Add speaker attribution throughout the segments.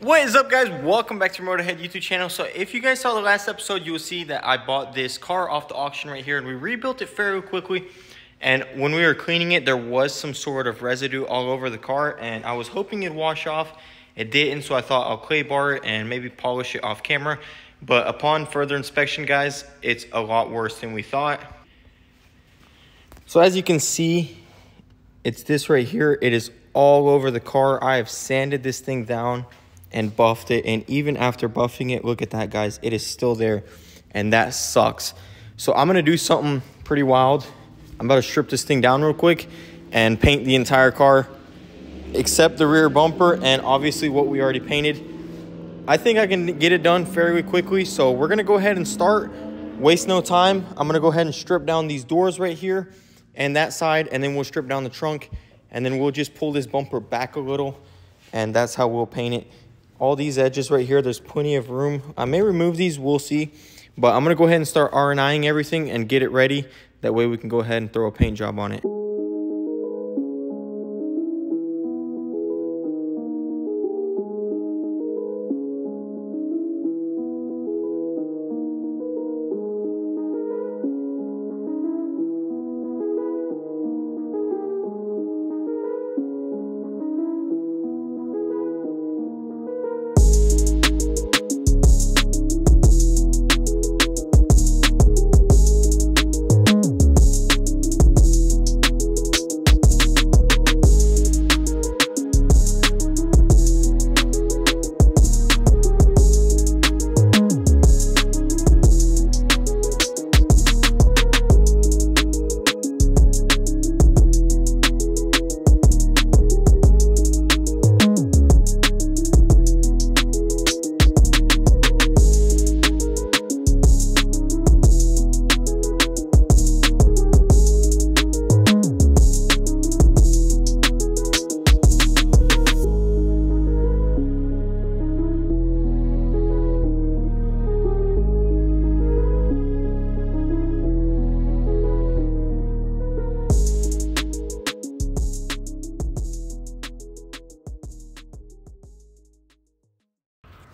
Speaker 1: What is up guys? Welcome back to Motorhead YouTube channel. So if you guys saw the last episode, you will see that I bought this car off the auction right here and we rebuilt it fairly quickly. And when we were cleaning it, there was some sort of residue all over the car and I was hoping it'd wash off. It didn't, so I thought I'll clay bar it and maybe polish it off camera. But upon further inspection, guys, it's a lot worse than we thought. So as you can see, it's this right here. It is all over the car. I have sanded this thing down and buffed it. And even after buffing it, look at that, guys. It is still there. And that sucks. So I'm going to do something pretty wild. I'm about to strip this thing down real quick and paint the entire car except the rear bumper and obviously what we already painted. I think I can get it done fairly quickly. So we're going to go ahead and start. Waste no time. I'm going to go ahead and strip down these doors right here and that side. And then we'll strip down the trunk. And then we'll just pull this bumper back a little. And that's how we'll paint it all these edges right here, there's plenty of room. I may remove these, we'll see. But I'm going to go ahead and start R&Ing everything and get it ready. That way we can go ahead and throw a paint job on it.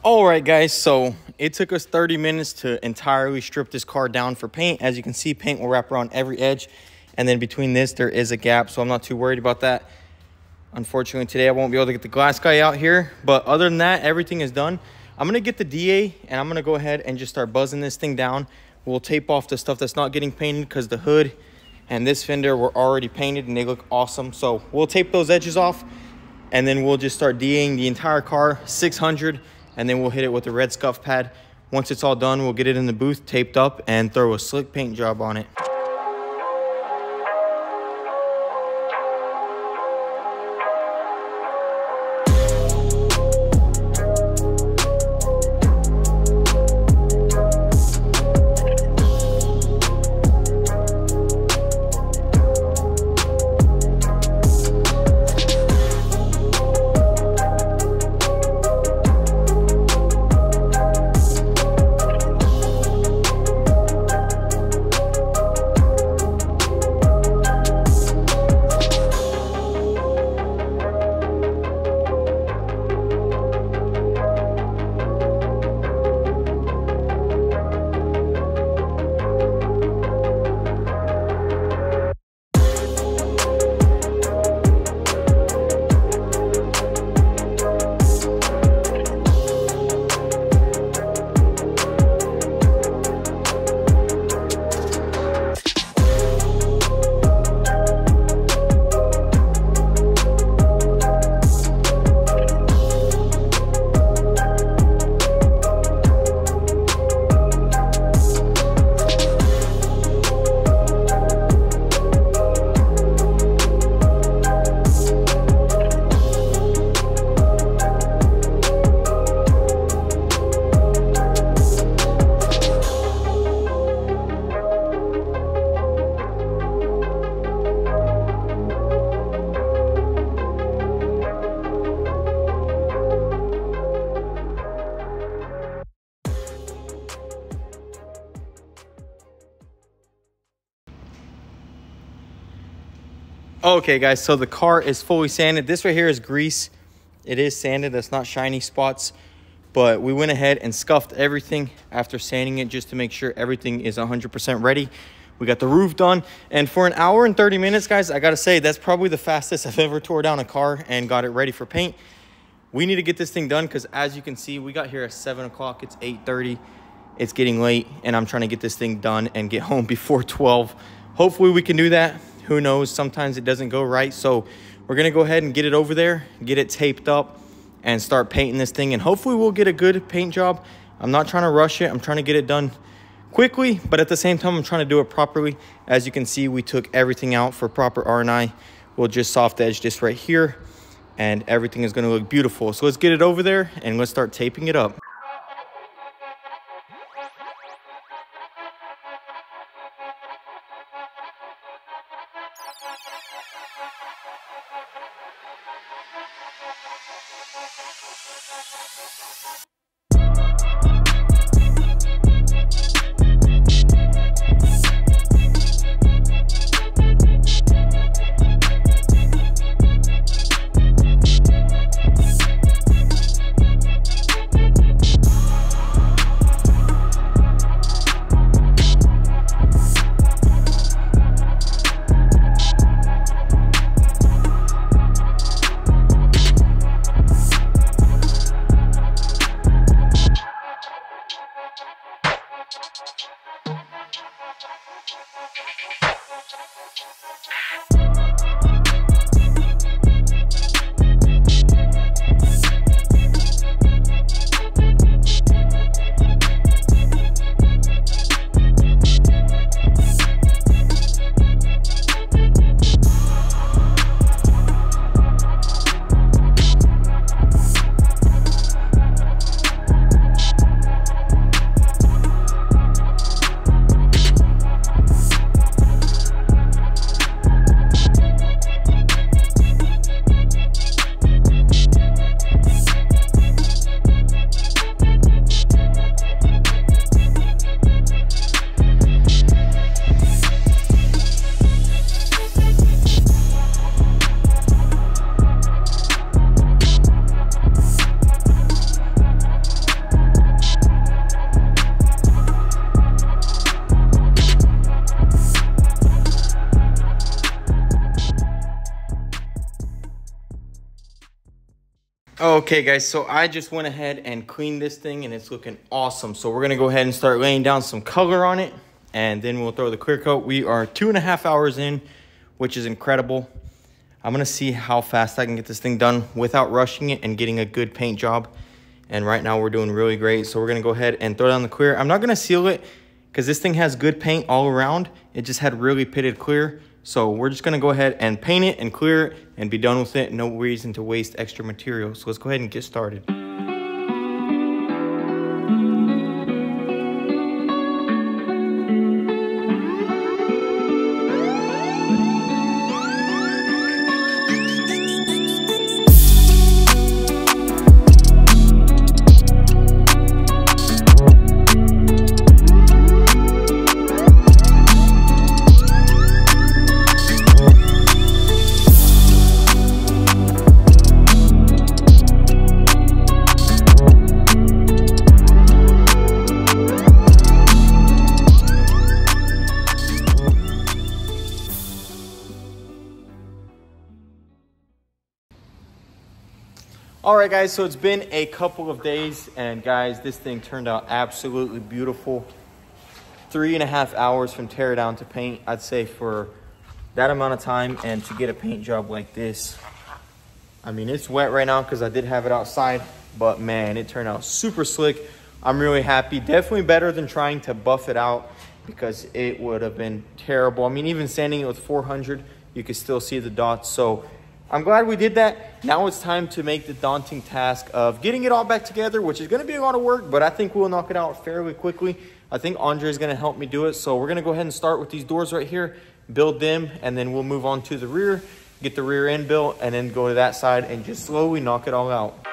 Speaker 1: All right, guys, so it took us 30 minutes to entirely strip this car down for paint. As you can see, paint will wrap around every edge. And then between this, there is a gap, so I'm not too worried about that. Unfortunately, today I won't be able to get the glass guy out here. But other than that, everything is done. I'm going to get the DA, and I'm going to go ahead and just start buzzing this thing down. We'll tape off the stuff that's not getting painted because the hood and this fender were already painted, and they look awesome. So we'll tape those edges off, and then we'll just start DAing the entire car, 600 and then we'll hit it with a red scuff pad. Once it's all done, we'll get it in the booth taped up and throw a slick paint job on it. Okay, guys, so the car is fully sanded. This right here is grease. It is sanded, that's not shiny spots. But we went ahead and scuffed everything after sanding it just to make sure everything is 100% ready. We got the roof done. And for an hour and 30 minutes, guys, I gotta say, that's probably the fastest I've ever tore down a car and got it ready for paint. We need to get this thing done because as you can see, we got here at seven o'clock, it's 8.30. It's getting late and I'm trying to get this thing done and get home before 12. Hopefully we can do that. Who knows, sometimes it doesn't go right. So we're gonna go ahead and get it over there, get it taped up and start painting this thing. And hopefully we'll get a good paint job. I'm not trying to rush it. I'm trying to get it done quickly, but at the same time, I'm trying to do it properly. As you can see, we took everything out for proper R&I. We'll just soft edge this right here and everything is gonna look beautiful. So let's get it over there and let's start taping it up. Okay guys, so I just went ahead and cleaned this thing and it's looking awesome. So we're gonna go ahead and start laying down some color on it and then we'll throw the clear coat. We are two and a half hours in, which is incredible. I'm gonna see how fast I can get this thing done without rushing it and getting a good paint job. And right now we're doing really great. So we're gonna go ahead and throw down the clear. I'm not gonna seal it because this thing has good paint all around. It just had really pitted clear. So we're just gonna go ahead and paint it and clear it and be done with it. No reason to waste extra material. So let's go ahead and get started. All right, guys, so it's been a couple of days, and guys, this thing turned out absolutely beautiful. Three and a half hours from tear down to paint, I'd say for that amount of time, and to get a paint job like this. I mean, it's wet right now because I did have it outside, but man, it turned out super slick. I'm really happy. Definitely better than trying to buff it out because it would have been terrible. I mean, even sanding it with 400, you could still see the dots. So I'm glad we did that. Now it's time to make the daunting task of getting it all back together, which is going to be a lot of work, but I think we'll knock it out fairly quickly. I think Andre is going to help me do it. So we're going to go ahead and start with these doors right here, build them, and then we'll move on to the rear, get the rear end built, and then go to that side and just slowly knock it all out.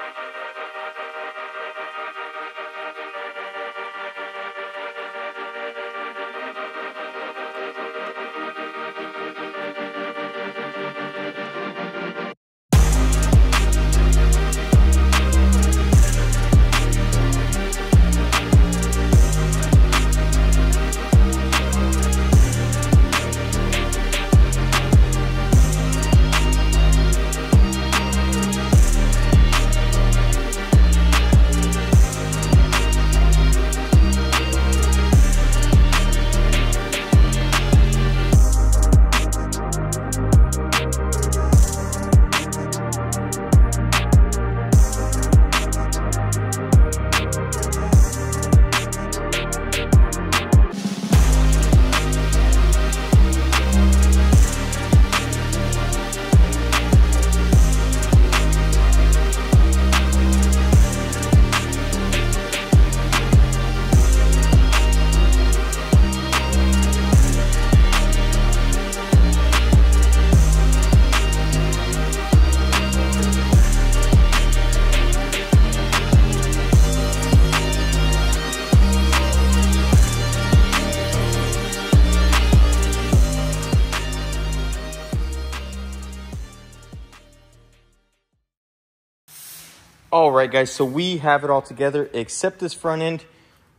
Speaker 1: All right, guys, so we have it all together except this front end.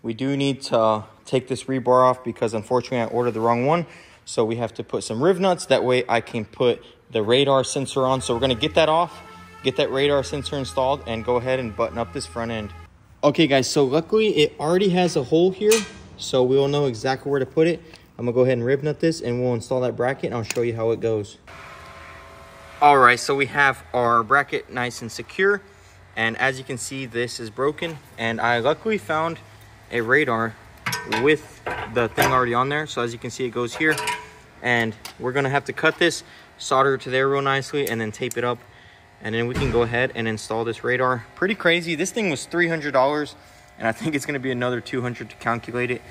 Speaker 1: We do need to take this rebar off because unfortunately I ordered the wrong one. So we have to put some riv nuts. That way I can put the radar sensor on. So we're gonna get that off, get that radar sensor installed and go ahead and button up this front end. Okay guys, so luckily it already has a hole here. So we will know exactly where to put it. I'm gonna go ahead and riv nut this and we'll install that bracket and I'll show you how it goes. All right, so we have our bracket nice and secure. And as you can see, this is broken. And I luckily found a radar with the thing already on there. So as you can see, it goes here. And we're gonna have to cut this, solder to there real nicely, and then tape it up. And then we can go ahead and install this radar. Pretty crazy. This thing was $300, and I think it's gonna be another 200 to calculate it.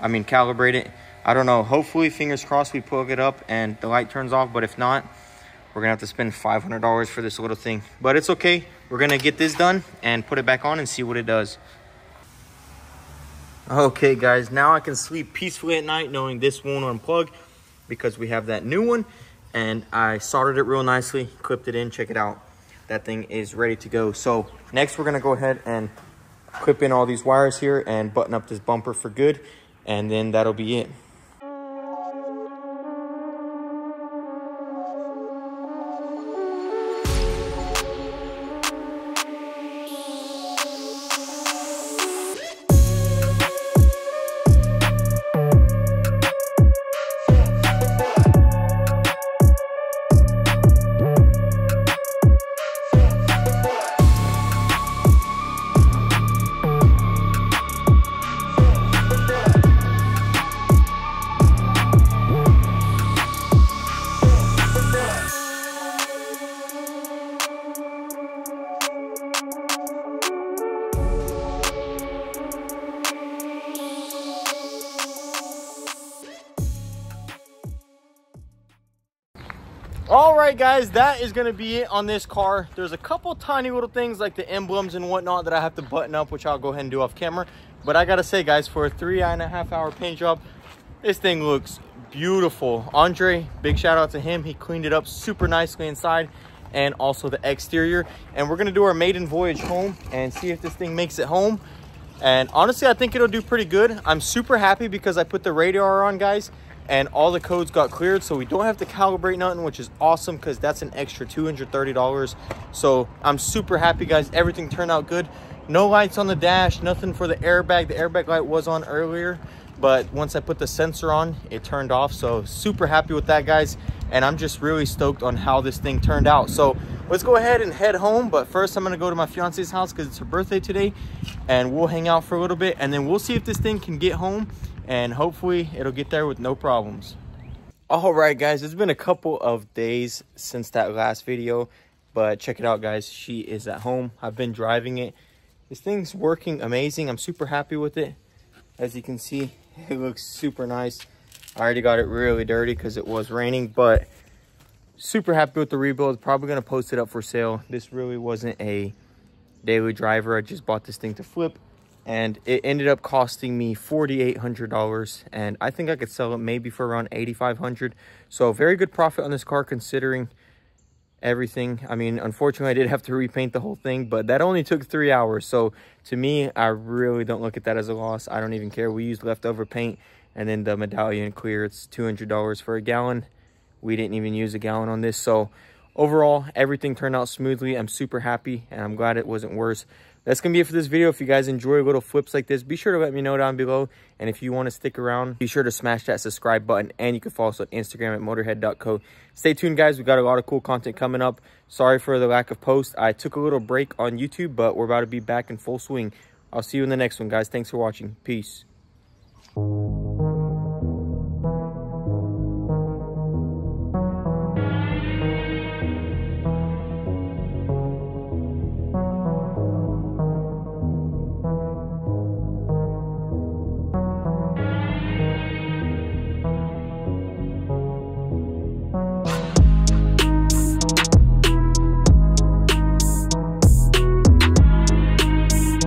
Speaker 1: I mean, calibrate it. I don't know. Hopefully, fingers crossed, we plug it up and the light turns off. But if not, we're gonna have to spend $500 for this little thing. But it's okay. We're gonna get this done and put it back on and see what it does. Okay guys, now I can sleep peacefully at night knowing this won't unplug because we have that new one and I soldered it real nicely, clipped it in, check it out. That thing is ready to go. So next we're gonna go ahead and clip in all these wires here and button up this bumper for good and then that'll be it. Right guys that is going to be it on this car. There's a couple tiny little things like the emblems and whatnot that i have to button up which i'll go ahead and do off camera. But i gotta say guys for a three and a half hour paint job this thing looks beautiful. Andre big shout out to him. He cleaned it up super nicely inside and also the exterior. And we're to do our maiden voyage home and see if this thing makes it home. And honestly i think it'll do pretty good. I'm super happy because i put the radar on guys and all the codes got cleared so we don't have to calibrate nothing which is awesome because that's an extra $230 so i'm super happy guys. Everything turned out good. No lights on the dash nothing for the airbag. The airbag light was on earlier but once i put the sensor on it turned off. So super happy with that guys and i'm just really stoked on how this thing turned out. So let's go ahead and head home but first i'm gonna go to my fiance's house because it's her birthday today and we'll hang out for a little bit and then we'll see if this thing can get home and hopefully it'll get there with no problems. All right, guys, it's been a couple of days since that last video, but check it out, guys. She is at home. I've been driving it. This thing's working amazing. I'm super happy with it. As you can see, it looks super nice. I already got it really dirty because it was raining, but super happy with the rebuild. Probably going to post it up for sale. This really wasn't a daily driver. I just bought this thing to flip and it ended up costing me $4,800 and I think I could sell it maybe for around 8,500. So very good profit on this car considering everything. I mean, unfortunately I did have to repaint the whole thing, but that only took three hours. So to me, I really don't look at that as a loss. I don't even care. We used leftover paint and then the medallion clear, it's $200 for a gallon. We didn't even use a gallon on this. So overall, everything turned out smoothly. I'm super happy and I'm glad it wasn't worse that's gonna be it for this video. If you guys enjoy little flips like this be sure to let me know down below. And if you want to stick around be sure to smash that subscribe button. And you can follow us on instagram at motorhead.co stay tuned guys. We got a lot of cool content coming up. Sorry for the lack of post. I took a little break on youtube but we're about to be back in full swing. I'll see you in the next one guys. Thanks for watching. Peace